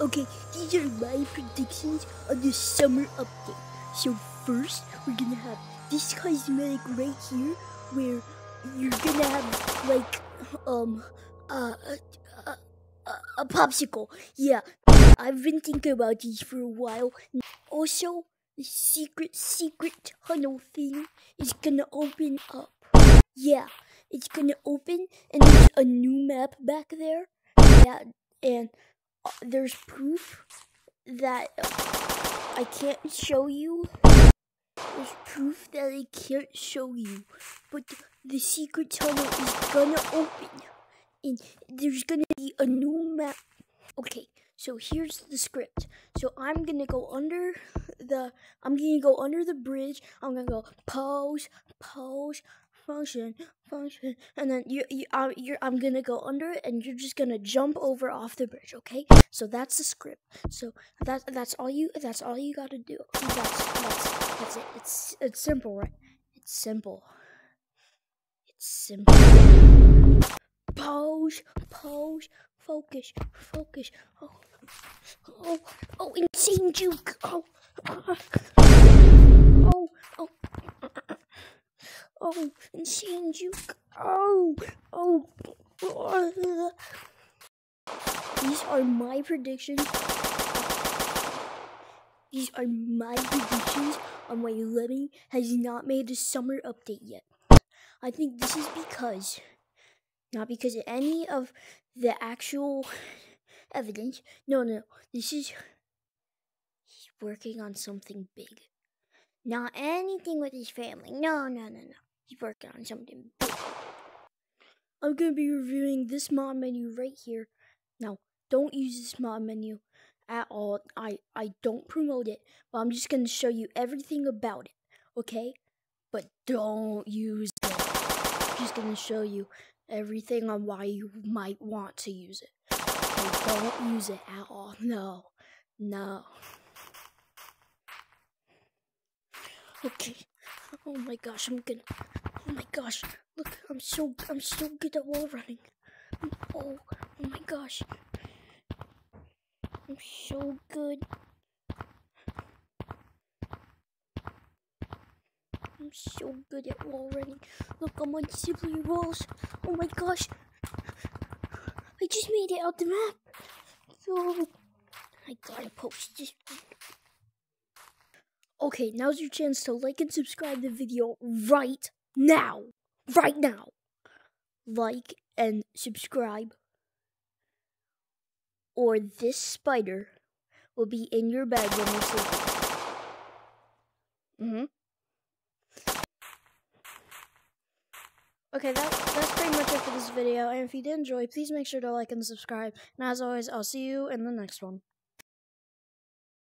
Okay, these are my predictions on the summer update. So first, we're gonna have this cosmetic right here, where you're gonna have like um uh, a, a, a popsicle. Yeah, I've been thinking about these for a while. Also, the secret secret tunnel thing is gonna open up. Yeah, it's gonna open, and there's a new map back there. Yeah, and uh, Uh, there's proof that I can't show you. There's proof that I can't show you, but the secret tunnel is gonna open, and there's gonna be a new map. Okay, so here's the script. So I'm gonna go under the. I'm gonna go under the bridge. I'm gonna go pose, pose, function, function, and then you, you, uh, you're, I'm gonna go under it, and you're just gonna jump over off the bridge, okay? So that's the script. So that that's all you that's all you gotta do. That's that's that's it. It's it's simple, right? It's simple. It's simple. Pose, pose, focus, focus. Oh, oh, oh, insane juke. Oh. Oh, insane juke. Oh, oh. These are my predictions. These are my predictions on why Lemming has not made a summer update yet. I think this is because, not because of any of the actual evidence. No, no, this is, he's working on something big. Not anything with his family. No, no, no, no. He's working on something. I'm going to be reviewing this mod menu right here. Now, don't use this mod menu at all. I, I don't promote it, but I'm just going to show you everything about it, okay? But don't use it. I'm just going to show you everything on why you might want to use it. Okay, don't use it at all. No, no. Okay. Oh my gosh, I'm gonna. Oh my gosh, look, I'm so I'm so good at wall running. Oh, oh my gosh, I'm so good. I'm so good at wall running. Look, I'm on silly walls. Oh my gosh, I just made it out the map. Oh, I gotta post this. Okay, now's your chance to like and subscribe the video right now. Right now. Like and subscribe. Or this spider will be in your bed when you're sleeping. Mm-hmm. Okay, that, that's pretty much it for this video. And if you did enjoy, please make sure to like and subscribe. And as always, I'll see you in the next one.